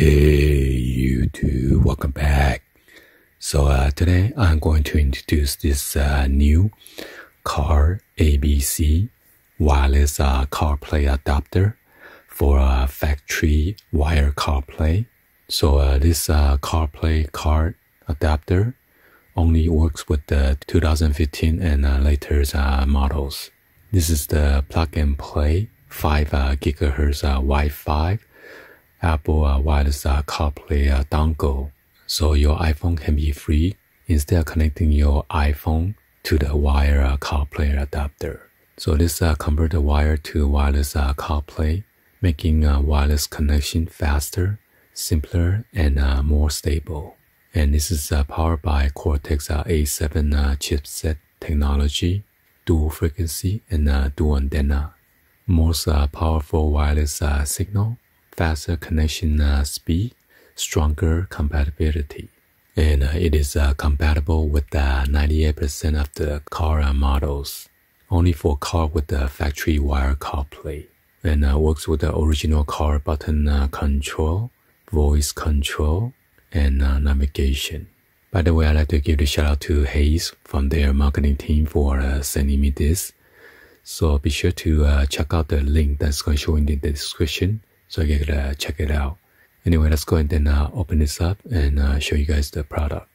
Hey YouTube, welcome back. So uh, today I'm going to introduce this uh, new car ABC wireless uh, CarPlay adapter for uh, factory wire CarPlay. So uh, this uh, CarPlay car adapter only works with the 2015 and uh, later models. This is the plug and play 5 uh, gigahertz Wi-Fi Apple uh, wireless uh, CarPlay uh, dongle, so your iPhone can be free instead of connecting your iPhone to the wire uh, CarPlay adapter. So this uh, convert the wire to wireless uh, CarPlay, making a wireless connection faster, simpler, and uh, more stable. And this is uh, powered by Cortex uh, A7 uh, chipset technology, dual frequency, and uh, dual antenna. Most uh, powerful wireless uh, signal faster connection uh, speed, stronger compatibility. And uh, it is uh, compatible with 98% of the car uh, models, only for car with the factory wire CarPlay. And uh, works with the original car button uh, control, voice control, and navigation. By the way, I'd like to give a shout out to Hayes from their marketing team for sending me this. So be sure to check out the link that's going to show in the description so you can uh, check it out. Anyway, let's go and uh, open this up and uh, show you guys the product.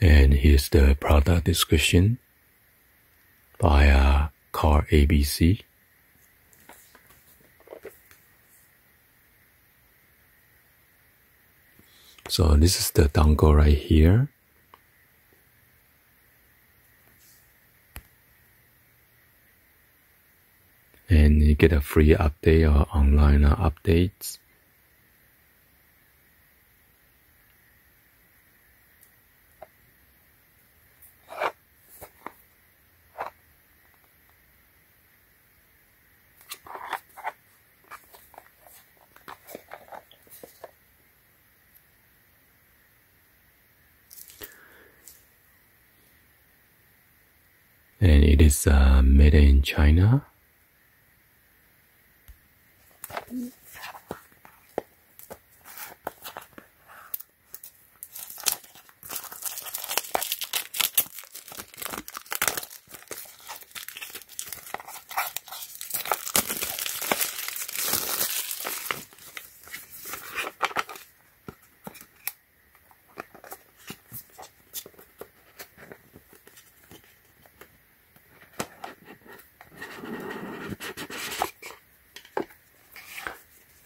And here's the product description by uh, CARABC. So this is the dongle right here. And you get a free update or online updates. And it is uh, made in China.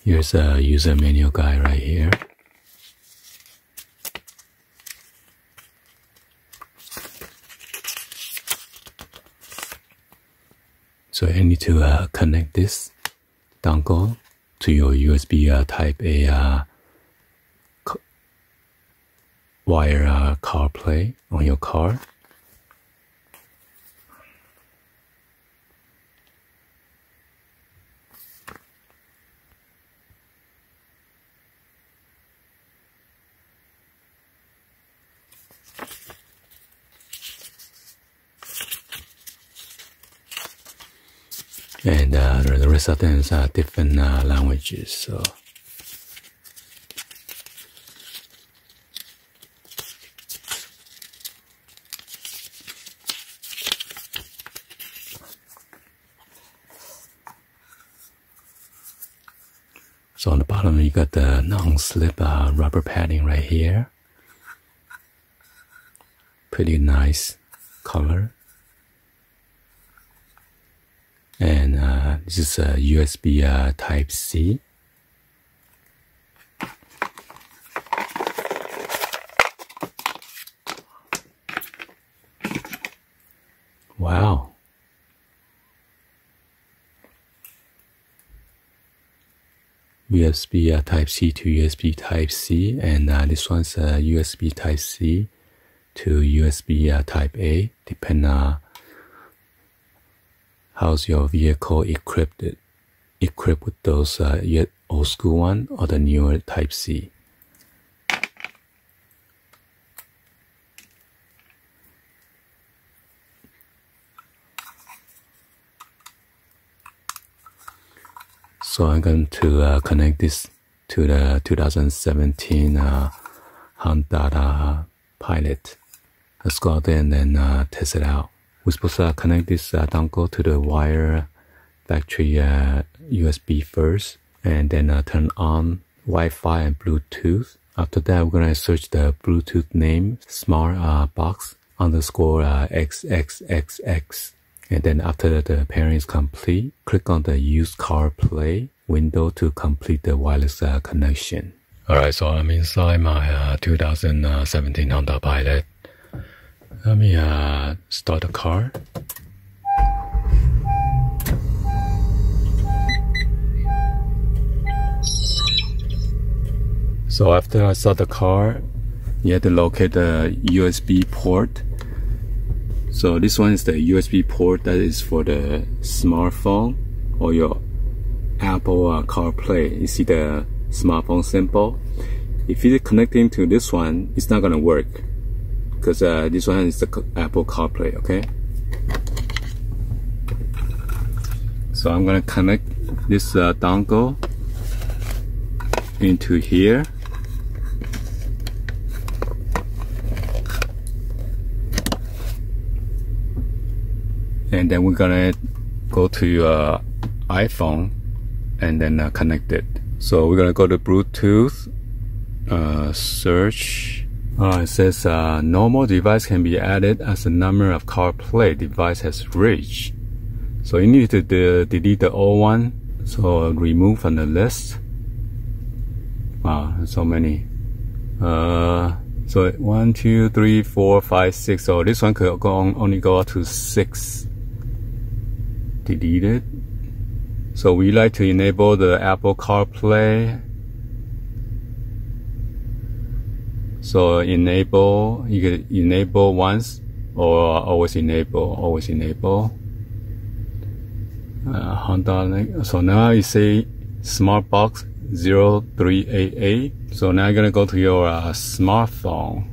Here's a user manual guide right here. So I need to uh, connect this dongle to your USB uh, Type A uh, wire uh, CarPlay on your car. and them are different uh, languages. So. So on the bottom you got the non-slip uh, rubber padding right here. Pretty nice color. And uh, this is a USB uh, Type C. Wow. USB uh, Type C to USB Type C, and uh, this one's uh, USB Type C to USB uh, Type A, depending on how's your vehicle equipped equipped with those uh, yet old school one or the newer Type C. So I'm going to uh, connect this to the 2017 uh, Honda Pilot. Let's go out there and then uh, test it out. We're supposed to connect this uh, dongle to the wire factory USB uh, first and then uh, turn on Wi-Fi and Bluetooth. After that, we're gonna search the Bluetooth name smart uh, box underscore uh, xxxx. And then after the pairing is complete, click on the use CarPlay window to complete the wireless uh, connection. Alright, so I'm inside my uh, 2017 Honda Pilot. Let me uh, start the car. So after I start the car, you have to locate the USB port so this one is the USB port that is for the smartphone or your Apple uh, CarPlay. You see the smartphone symbol. If you're connecting to this one, it's not gonna work because uh, this one is the Apple CarPlay. Okay. So I'm gonna connect this uh, dongle into here. and then we're gonna go to your iPhone and then uh, connect it. So we're gonna go to Bluetooth, uh, search. Uh, it says uh, normal device can be added as the number of CarPlay device has reached. So you need to de delete the old one. So remove from the list. Wow, so many. Uh, so one, two, three, four, five, six. So this one could go on, only go to six deleted. So we like to enable the Apple CarPlay. So enable, you can enable once or always enable, always enable. Uh, so now you say smart box 0388. So now you're gonna go to your uh, smartphone.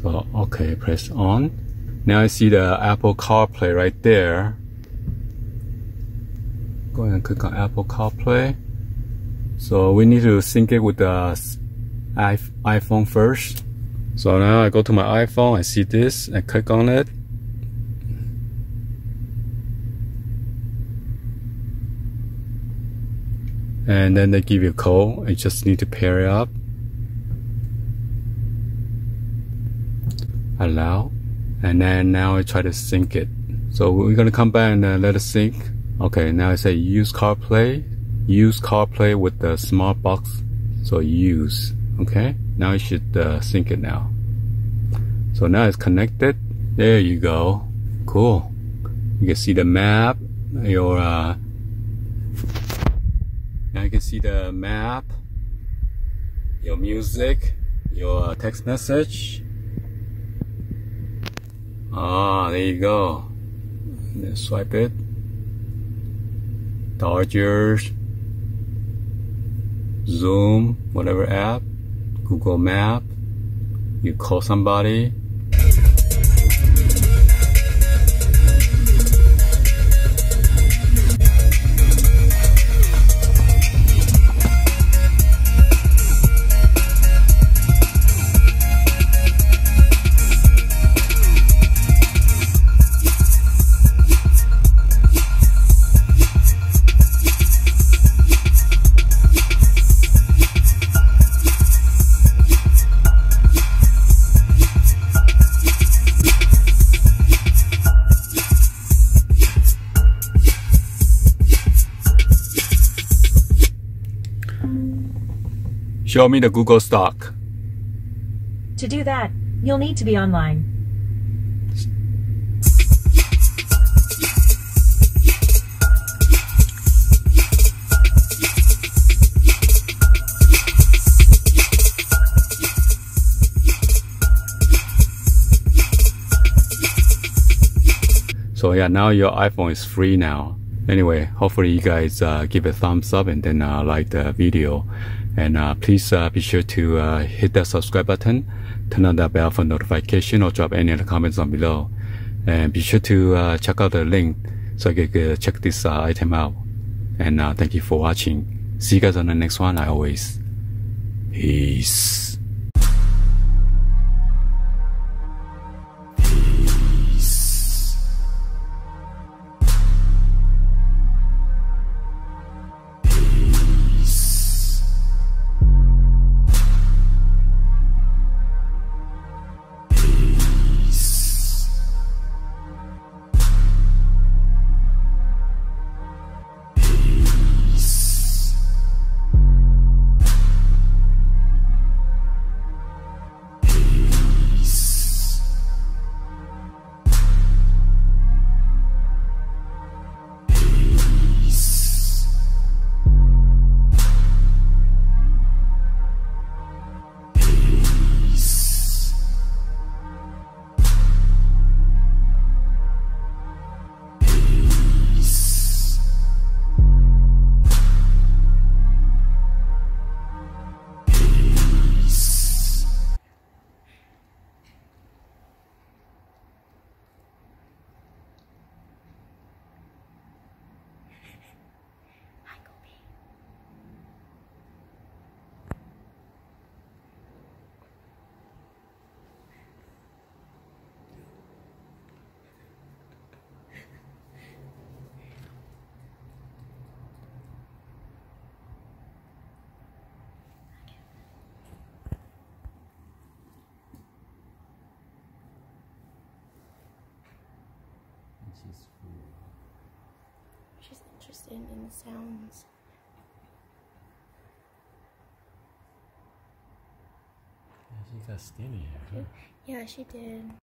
So okay, press on. Now I see the Apple CarPlay right there go ahead and click on Apple CarPlay. So we need to sync it with the iPhone first. So now I go to my iPhone, I see this, and click on it. And then they give you a code, you just need to pair it up. Allow. And then now I try to sync it. So we're gonna come back and uh, let it sync. Okay, now I say use CarPlay. Use CarPlay with the smart box. So use. Okay, now it should uh, sync it now. So now it's connected. There you go. Cool. You can see the map. Your uh, now you can see the map. Your music. Your text message. Ah, there you go. Swipe it. Dodgers, Zoom, whatever app, Google Map, you call somebody, Show me the Google stock. To do that, you'll need to be online. So yeah, now your iPhone is free now. Anyway, hopefully you guys uh, give a thumbs up and then uh, like the video. And uh, please uh, be sure to uh, hit that subscribe button, turn on that bell for notification or drop any other comments down below. And be sure to uh, check out the link so you can check this item out. And thank you for watching. See you guys on the next one, I always. Peace. She's in the sounds. Yeah, she got skinny hair. Yeah, she did.